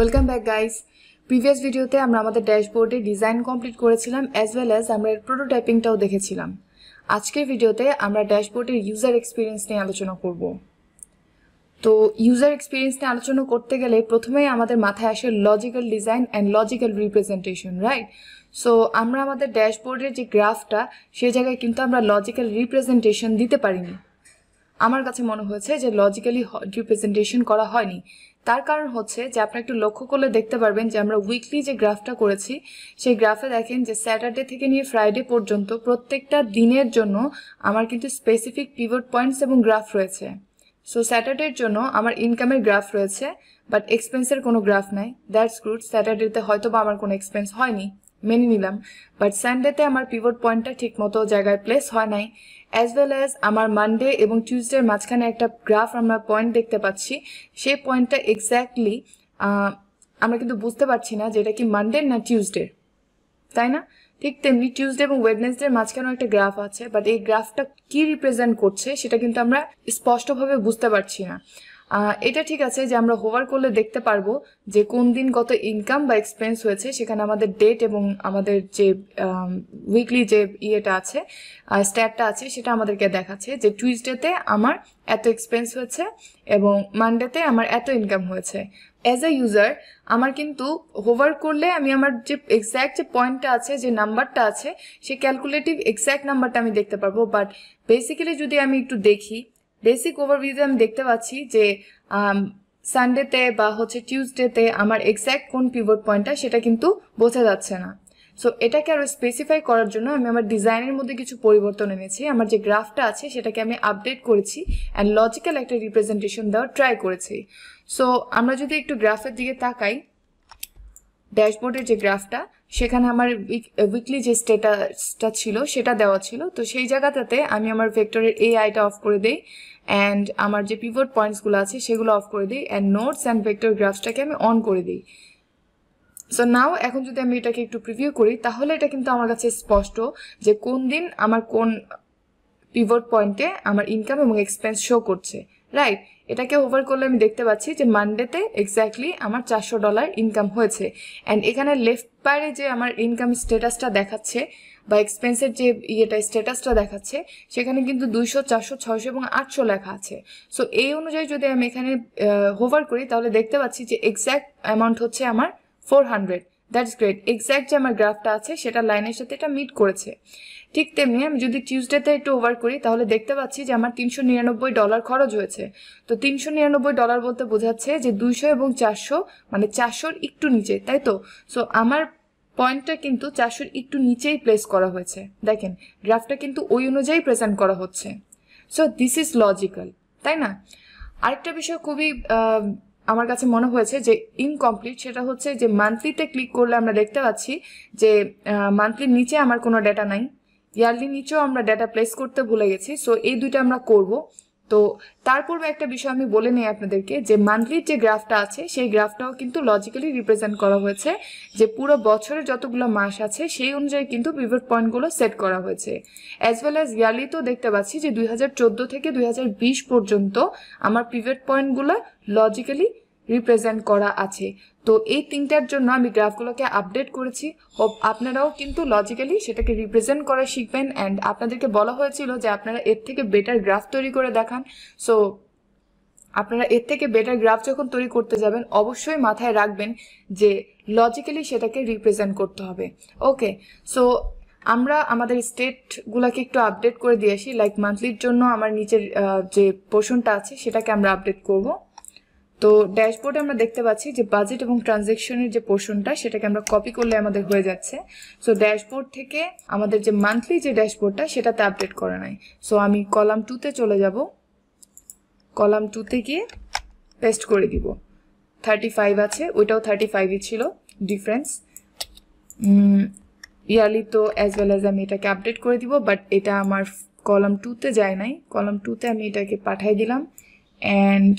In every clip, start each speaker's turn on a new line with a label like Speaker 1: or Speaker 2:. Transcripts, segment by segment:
Speaker 1: Welcome back guys previous ভিডিওতে আমরা আমাদের ড্যাশবোর্ডে ডিজাইন কমপ্লিট করেছিলাম অ্যাজ ওয়েল অ্যাজ আমরা এর প্রোটোটাইপিংটাও দেখেছিলাম। আজকের ভিডিওতে আমরা ড্যাশবোর্ডের ইউজার এক্সপিরিয়েন্স নিয়ে আলোচনা করব। তো ইউজার এক্সপিরিয়েন্স নিয়ে আলোচনা করতে গেলে প্রথমেই আমাদের মাথায় আসে logical design and logical representation right so আমরা আমাদের ড্যাশবোর্ডের যে গ্রাফটা সেই জায়গায় কিন্তু আমরা লজিক্যাল রিপ্রেজেন্টেশন দিতে পারিনি। আমার কাছে মনে হয়েছে যে লজিক্যালি রিপ্রেজেন্টেশন করা হয়নি। তার কারণ হচ্ছে যে আপনারা একটু লক্ষ্য করলে দেখতে পারবেন যে আমরা উইকলি যে গ্রাফটা করেছি, সেই গ্রাফে দেখেন যে স্যাটারডে থেকে নিয়ে ফ্রাইডে পর্যন্ত প্রত্যেকটা দিনের জন্য আমার কিন্তু স্পেসিফিক পিভট পয়েন্টস এবং গ্রাফ রয়েছে। সো স্যাটারডের জন্য আমার ইনকামের গ্রাফ রয়েছে বাট এক্সপেন্সের কোনো গ্রাফ নাই। দ্যাটস গুড স্যাটারডেতে হয়তো বা আমার কোনো এক্সপেন্স হয়নি। মেনে নিলাম। বাট সানডেতে আমার পিভট পয়েন্টটা ঠিক মতো জায়গায় প্লেস হয় নাই অ্যাজ ওয়েল অ্যাজ আমার মানডে এবং টিউসডের মাঝখানে একটা গ্রাফ আমরা পয়েন্ট দেখতে পাচ্ছি। সেই পয়েন্টটা এক্স্যাক্টলি আমরা কিন্তু বুঝতে পারছি না যে এটা কি মানডে না টিউসডে তাই না? ঠিক তেমনি টিউসডে এবং ওয়েডনেসডের মাঝখানেও একটা গ্রাফ আছে বাট এই গ্রাফটা কি রিপ্রেজেন্ট করছে সেটা কিন্তু আমরা স্পষ্টভাবে বুঝতে পারছি না। এটা ঠিক আছে যে আমরা হোভার করলে দেখতে পারব যে কোন দিন কত ইনকাম বা এক্সপেন্স হয়েছে, সেখানে আমাদের ডেট এবং আমাদের যে উইকলি যে ইয়েটা আছে স্ট্যাটটা আছে, সেটা আমাদেরকে দেখাচ্ছে যে টুইসডেতে আমার এত এক্সপেন্স হয়েছে এবং মানডেতে আমার এত ইনকাম হয়েছে। অ্যাজ এ ইউজার আমার কিন্তু হোভার করলে আমি আমার যে এক্স্যাক্ট যে পয়েন্টটা আছে, যে নাম্বারটা আছে, সেই ক্যালকুলেটিভ এক্স্যাক্ট নাম্বারটা আমি দেখতে পারব। বাট বেসিক্যালি যদি আমি একটু দেখি বেসিক ওভারভিউতে আমি দেখতে পাচ্ছি যে সানডেতে বা হচ্ছে টিউসডেতে আমার এক্স্যাক্ট কোন পিভট পয়েন্টটা সেটা কিন্তু বোঝা যাচ্ছে না। সো এটাকে আরও স্পেসিফাই করার জন্য আমি আমার ডিজাইনের মধ্যে কিছু পরিবর্তন এনেছি। আমার যে গ্রাফটা আছে সেটাকে আমি আপডেট করেছি অ্যান্ড লজিক্যাল একটা রিপ্রেজেন্টেশন দেওয়ার ট্রাই করেছি। সো আমরা যদি একটু গ্রাফের দিকে তাকাই ড্যাশবোর্ডের যে গ্রাফটা সেখানে আমার উইকলি যে স্টেটাসটা ছিল, সেটা দেওয়া ছিল। তো সেই জায়গাটাতে আমি আমার ভেক্টরের এই আইটা অফ করে দিই অ্যান্ড আমার যে পিভট পয়েন্টসগুলো আছে, সেগুলো অফ করে দিই অ্যান্ড নোটস অ্যান্ড ভেক্টর গ্রাফসটাকে আমি অন করে দিই। সো নাও এখন যদি আমি এটাকে একটু প্রিভিউ করি, তাহলে এটা কিন্তু আমার কাছে স্পষ্ট যে কোন দিন আমার কোন পিভট পয়েন্টে আমার ইনকাম এবং এক্সপেন্স শো করছে। রাইট এটাকে ওভার করলে আমি দেখতে পাচ্ছি যে মানডেতে এক্স্যাক্টলি আমার চারশো ডলার ইনকাম হয়েছে। অ্যান্ড এখানে লেফট পারে যে আমার ইনকাম স্ট্যাটাসটা দেখাচ্ছে বা এক্সপেন্সের যে ইয়েটা স্ট্যাটাসটা দেখাচ্ছে, সেখানে কিন্তু দুইশো, চারশো, ছয়শো এবং আটশো লেখা আছে। সো এই অনুযায়ী যদি আমি এখানে হোভার করি, তাহলে দেখতে পাচ্ছি যে এক্স্যাক্ট অ্যামাউন্ট হচ্ছে আমার four hundred that's great exact যে আমার গ্রাফটা আছে, সেটা লাইনের সাথে এটা মিট করেছে। ঠিক তেমনি আমি যদি টিউসডেতে একটু ওভার করি, তাহলে দেখতে পাচ্ছি যে আমার তিনশো নিরানব্বই ডলার খরচ হয়েছে। তো তিনশো নিরানব্বই ডলার বলতে বোঝাচ্ছে যে দুইশো এবং চারশো মানে চারশোর একটু নিচে, তাই তো? সো আমার পয়েন্টটা কিন্তু চারশোর একটু নিচেই প্লেস করা হয়েছে। দেখেন গ্রাফটা কিন্তু ওই অনুযায়ী প্রেজেন্ট করা হচ্ছে। সো দিস ইজ লজিক্যাল তাই না? আরেকটা বিষয় খুবই আমার কাছে মনে হয়েছে যে ইনকমপ্লিট সেটা হচ্ছে যে মান্থলিতে ক্লিক করলে আমরা দেখতে পাচ্ছি যে মান্থলির নিচে আমার কোনো ডেটা নাই। ইয়ারলি নিচেও আমরা ডেটা প্লেস করতে ভুলে গেছি। সো এই দুইটা আমরা করব। তো তার পূর্বে একটা বিষয় আমি বলে নিই আপনাদেরকে, যে মান্থলির যে গ্রাফটা আছে, সেই গ্রাফটাও কিন্তু লজিক্যালি রিপ্রেজেন্ট করা হয়েছে, যে পুরো বছরের যতগুলো মাস আছে, সেই অনুযায়ী কিন্তু পিভট পয়েন্টগুলো সেট করা হয়েছে। অ্যাজ ওয়েল অ্যাজ ইয়ারলি তো দেখতে পাচ্ছি যে দুই হাজার চোদ্দ থেকে দুই হাজার বিশ পর্যন্ত আমার পিভট পয়েন্টগুলো লজিক্যালি রিপ্রেজেন্ট করা আছে। তো এই তিনটার জন্য আমি গ্রাফগুলোকে আপডেট করেছি। হোপ আপনারাও কিন্তু লজিক্যালি সেটাকে রিপ্রেজেন্ট করা শিখবেন অ্যান্ড আপনাদেরকে বলা হয়েছিল যে আপনারা এর থেকে বেটার গ্রাফ তৈরি করে দেখান। সো আপনারা এর থেকে বেটার গ্রাফ যখন তৈরি করতে যাবেন, অবশ্যই মাথায় রাখবেন যে লজিক্যালি সেটাকে রিপ্রেজেন্ট করতে হবে। ওকে সো আমরা আমাদের স্টেটগুলোকে একটু আপডেট করে দিয়ে আসি। লাইক মান্থলির জন্য আমার নিচের যে পোর্শনটা আছে, সেটাকে আমরা আপডেট করব। তো ড্যাশবোর্ডে আমরা দেখতে পাচ্ছি যে বাজেট এবং ট্রানজেকশনের যে পোর্শনটা, সেটাকে আমরা কপি করলে আমাদের হয়ে যাচ্ছে। সো ড্যাশবোর্ড থেকে আমাদের যে মান্থলি যে ড্যাশবোর্ডটা, সেটাতে আপডেট করা নাই। সো আমি কলাম টুতে চলে যাব। কলাম টুতে গিয়ে পেস্ট করে দিব। থার্টি ফাইভ আছে, ওইটাও থার্টি ফাইভই ছিল ডিফারেন্স ইয়ারলি তো অ্যাজ ওয়েল অ্যাজ আমি এটাকে আপডেট করে দিব বাট এটা আমার কলাম টুতে যায় নাই। কলাম টুতে আমি এটাকে পাঠাই দিলাম। অ্যান্ড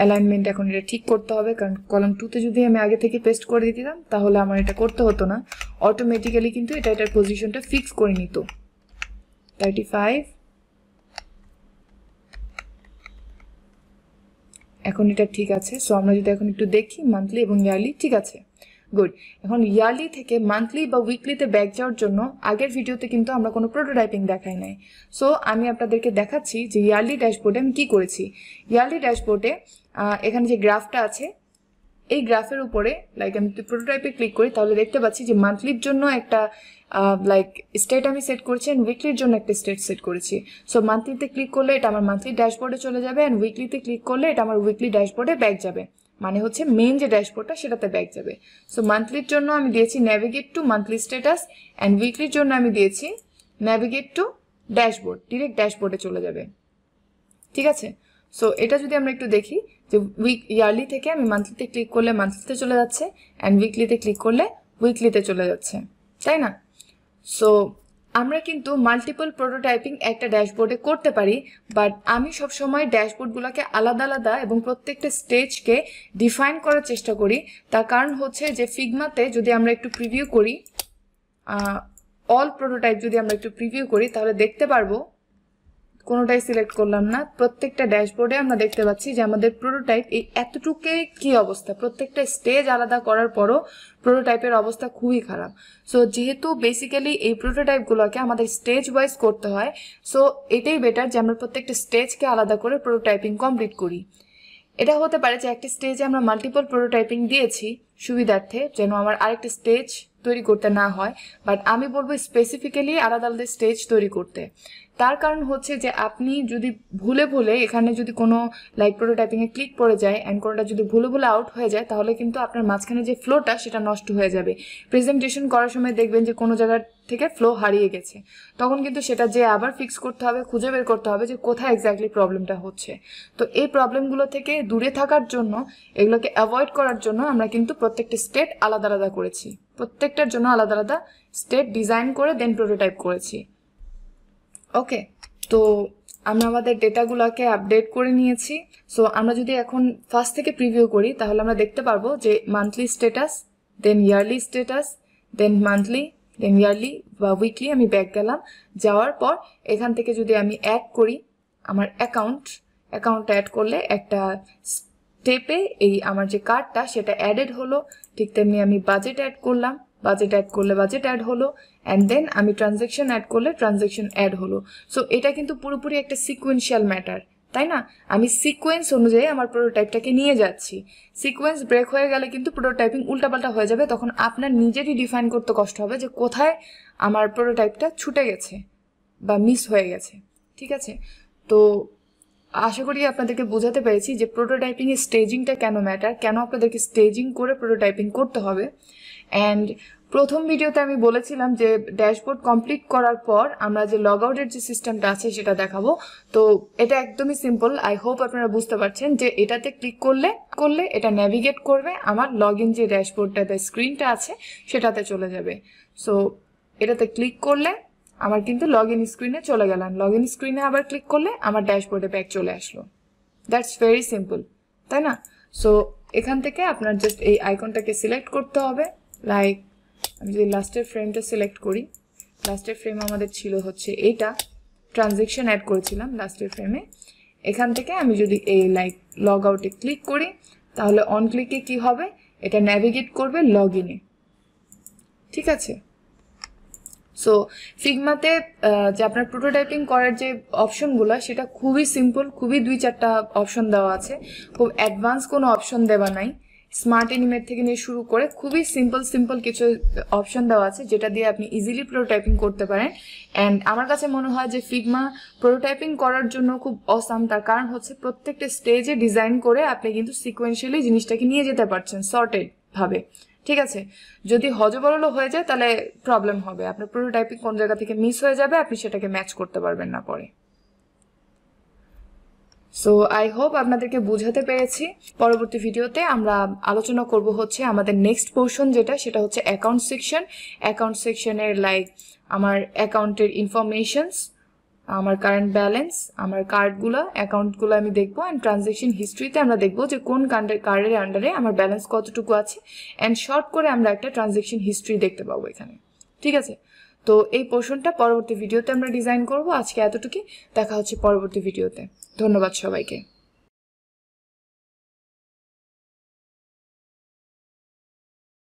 Speaker 1: অ্যালাইনমেন্ট এখন এটা ঠিক করতে হবে, কারণ কলাম টুতে যদি আমি আগে থেকে পেস্ট করে দিতাম, তাহলে আমার এটা করতে হতো না। অটোমেটিক্যালি কিন্তু এটা এটার পজিশনটা ফিক্স করে নিত। থার্টি ফাইভ এখন এটা ঠিক আছে। সো আমরা যদি এখন একটু দেখি মান্থলি এবং ইয়ারলি ঠিক আছে। গুড এখন ইয়ারলি থেকে মান্থলি বা উইকলিতে ব্যাক যাওয়ার জন্য আগের ভিডিওতে কিন্তু আমরা কোনো প্রোটোটাইপিং দেখাই নাই। সো আমি আপনাদেরকে দেখাচ্ছি যে ইয়ারলি ড্যাশবোর্ডে আমি কী করেছি। ইয়ারলি ড্যাশবোর্ডে এখানে যে গ্রাফটা আছে, এই গ্রাফের উপরে লাইক আমি যদি প্রোটোটাইপে ক্লিক করি, তাহলে দেখতে পাচ্ছি যে মান্থলির জন্য একটা লাইক স্টেট আমি সেট করেছি অ্যান্ড উইকলির জন্য একটা স্টেট সেট করেছি। সো মান্থলিতে ক্লিক করলে এটা আমার মান্থলি ড্যাশবোর্ডে চলে যাবে অ্যান্ড উইকলিতে ক্লিক করলে এটা আমার উইকলি ড্যাশবোর্ডে ব্যাক যাবে। মানে হচ্ছে মেইন যে ড্যাশবোর্ডটা সেটাতে ব্যাক যাবে। সো মান্থলির জন্য আমি দিয়েছি navigate to monthly status and উইকলির জন্য আমি দিয়েছি ন্যাভিগেট টু ড্যাশবোর্ড ডিরেক্ট ড্যাশবোর্ডে চলে যাবে। ঠিক আছে? সো এটা যদি আমরা একটু দেখি যে উইক ইয়ারলি থেকে আমি মান্থলিতে ক্লিক করলে মান্থলিতে চলে যাচ্ছে অ্যান্ড উইকলিতে ক্লিক করলে উইকলিতে চলে যাচ্ছে। তাই না? সো আমরা কিন্তু মাল্টিপল প্রোটোটাইপিং একটা ড্যাশবোর্ডে করতে পারি বাট আমি সবসময় ড্যাশবোর্ডগুলোকে আলাদা আলাদা এবং প্রত্যেকটা স্টেজকে ডিফাইন করার চেষ্টা করি। তার কারণ হচ্ছে যে ফিগমাতে যদি আমরা একটু প্রিভিউ করি অল প্রোটোটাইপ যদি আমরা একটু প্রিভিউ করি, তাহলে দেখতে পারব কোনোটাই সিলেক্ট করলাম না। প্রত্যেকটা ড্যাশবোর্ডে আমরা দেখতে পাচ্ছি যে আমাদের প্রোটোটাইপ এই এতটুকু কি অবস্থা? প্রত্যেকটা স্টেজ আলাদা করার পরও প্রোটোটাইপের অবস্থা খুবই খারাপ। সো যেহেতু বেসিক্যালি এই প্রোটোটাইপগুলোকে আমাদের স্টেজ ওয়াইজ করতে হয় সো এটাই বেটার যে আমরা প্রত্যেকটা স্টেজকে আলাদা করে প্রোটোটাইপিং কমপ্লিট করি। এটা হতে পারে যে একটা স্টেজে আমরা মাল্টিপল প্রোটোটাইপিং দিয়েছি, সুবিধার্থে যেন আমার আরেকটা স্টেজ তৈরি করতে না হয় বাট আমি বলব স্পেসিফিক্যালি আলাদা আলাদা স্টেজ তৈরি করতে। তার কারণ হচ্ছে যে আপনি যদি ভুলে ভুলে এখানে যদি কোনো লাইক প্রোটোটাইপিংয়ে ক্লিক পড়ে যায় অ্যান্ড কোনোটা যদি ভুলে ভুলে আউট হয়ে যায়, তাহলে কিন্তু আপনার মাঝখানে যে ফ্লোটা সেটা নষ্ট হয়ে যাবে। প্রেজেন্টেশন করার সময় দেখবেন যে কোনো জায়গার থেকে ফ্লো হারিয়ে গেছে। তখন কিন্তু সেটা যে আবার ফিক্স করতে হবে, খুঁজে বের করতে হবে যে কোথায় এক্স্যাক্টলি প্রবলেমটা হচ্ছে। তো এই প্রবলেমগুলো থেকে দূরে থাকার জন্য, এগুলোকে অ্যাভয়েড করার জন্য আমরা কিন্তু প্রত্যেকটা স্টেট আলাদা আলাদা করেছি। প্রত্যেকটার জন্য আলাদা আলাদা স্টেট ডিজাইন করে দেন প্রোটোটাইপ করেছি। ওকে তো আমরা আমাদের ডেটাগুলোকে আপডেট করে নিয়েছি। সো আমরা যদি এখন ফার্স্ট থেকে প্রিভিউ করি, তাহলে আমরা দেখতে পারব যে monthly status then yearly status then monthly then yearly বা উইকলি আমি ব্যাক গেলাম। যাওয়ার পর এখান থেকে যদি আমি অ্যাড করি, আমার অ্যাকাউন্ট অ্যাকাউন্ট অ্যাড করলে একটা স্টেপে এই আমার যে কার্ডটা সেটা অ্যাডেড হলো। ঠিক তেমনি আমি বাজেট অ্যাড করলাম। বাজেট অ্যাড করলে বাজেট অ্যাড হলো। অ্যান্ড দেন আমি ট্রানজ্যাকশন অ্যাড করলে ট্রানজ্যাকশন অ্যাড হলো। সো এটা কিন্তু পুরোপুরি একটা সিকোয়েন্সিয়াল ম্যাটার তাই না? আমি সিকোয়েন্স অনুযায়ী আমার প্রোটোটাইপটাকে নিয়ে যাচ্ছি। সিকোয়েন্স ব্রেক হয়ে গেলে কিন্তু প্রোটোটাইপিং উল্টাপাল্টা হয়ে যাবে, তখন আপনার নিজেরই ডিফাইন করতে কষ্ট হবে যে কোথায় আমার প্রোটোটাইপটা ছুটে গেছে বা মিস হয়ে গেছে। ঠিক আছে? তো আশা করি আপনাদেরকে বোঝাতে পেরেছি যে প্রোটোটাইপিংয়ের স্টেজিংটা কেন ম্যাটার কেন আপনাদেরকে স্টেজিং করে প্রোটোটাইপিং করতে হবে। অ্যান্ড প্রথম ভিডিওতে আমি বলেছিলাম যে ড্যাশবোর্ড কমপ্লিট করার পর আমরা যে লগ আউটের যে সিস্টেমটা আছে সেটা দেখাবো। তো এটা একদমই সিম্পল। আই হোপ আপনারা বুঝতে পারছেন যে এটাতে ক্লিক করলে করলে এটা ন্যাভিগেট করবে। আমার লগ ইন যে ড্যাশবোর্ডটাতে স্ক্রিনটা আছে, সেটাতে চলে যাবে। সো এটাতে ক্লিক করলে আমার কিন্তু লগ ইন স্ক্রিনে চলে গেলাম। লগ ইন স্ক্রিনে আবার ক্লিক করলে আমার ড্যাশবোর্ডে ব্যাক চলে আসলো। দ্যাটস ভেরি সিম্পল তাই না? সো এখান থেকে আপনার জাস্ট এই আইকনটাকে সিলেক্ট করতে হবে। লাইক আমি যদি লাস্টের ফ্রেমটা সিলেক্ট করি লাস্টের ফ্রেম আমাদের ছিল হচ্ছে এইটা ট্রানজেকশন অ্যাড করেছিলাম লাস্টের ফ্রেমে এখান থেকে আমি যদি এই লাইক লগ আউটে ক্লিক করি, তাহলে অন ক্লিকে কি হবে? এটা ন্যাভিগেট করবে লগ ইনে ঠিক আছে? সো ফিগমাতে যে আপনার প্রোটোটাইপিং করার যে অপশনগুলো সেটা খুবই সিম্পল খুবই দুই চারটা অপশন দেওয়া আছে। খুব অ্যাডভান্স কোনো অপশন দেওয়া নাই। স্মার্ট এনিমেট থেকে নিয়ে শুরু করে খুবই সিম্পল সিম্পল কিছু অপশন দেওয়া আছে, যেটা দিয়ে আপনি ইজিলি প্রোটোটাইপিং করতে পারেন। অ্যান্ড আমার কাছে মনে হয় যে ফিগমা প্রোটোটাইপিং করার জন্য খুব অসাম তার কারণ হচ্ছে প্রত্যেকটা স্টেজে ডিজাইন করে আপনি কিন্তু সিকোয়েন্সিয়ালি জিনিসটাকে নিয়ে যেতে পারছেন সর্টেড ভাবে। ঠিক আছে? যদি হজবরল হয়ে যায় তাহলে প্রবলেম হবে। আপনার প্রোটোটাইপিং কোন জায়গা থেকে মিস হয়ে যাবে, আপনি সেটাকে ম্যাচ করতে পারবেন না পরে। সো আই হোপ আপনাদেরকে বোঝাতে পেরেছি। পরবর্তী ভিডিওতে আমরা আলোচনা করব হচ্ছে আমাদের নেক্সট পোর্শন যেটা, সেটা হচ্ছে অ্যাকাউন্ট সেকশন অ্যাকাউন্ট সেকশনের লাইক আমার অ্যাকাউন্টের ইনফরমেশনস আমার কারেন্ট ব্যালেন্স আমার কার্ডগুলো অ্যাকাউন্টগুলো আমি দেখব। অ্যান্ড ট্রানজেকশন হিস্ট্রিতে আমরা দেখব যে কোন কার্ডের আন্ডারে আমার ব্যালেন্স কতটুকু আছে। অ্যান্ড শর্ট করে আমরা একটা ট্রানজেকশন হিস্ট্রি দেখতে পাবো এখানে। ঠিক আছে? তো এই পোর্শনটা পরবর্তী ভিডিওতে আমরা ডিজাইন করব। আজকে এতটুকুই। দেখা হচ্ছে পরবর্তী ভিডিওতে। ধন্যবাদ সবাইকে।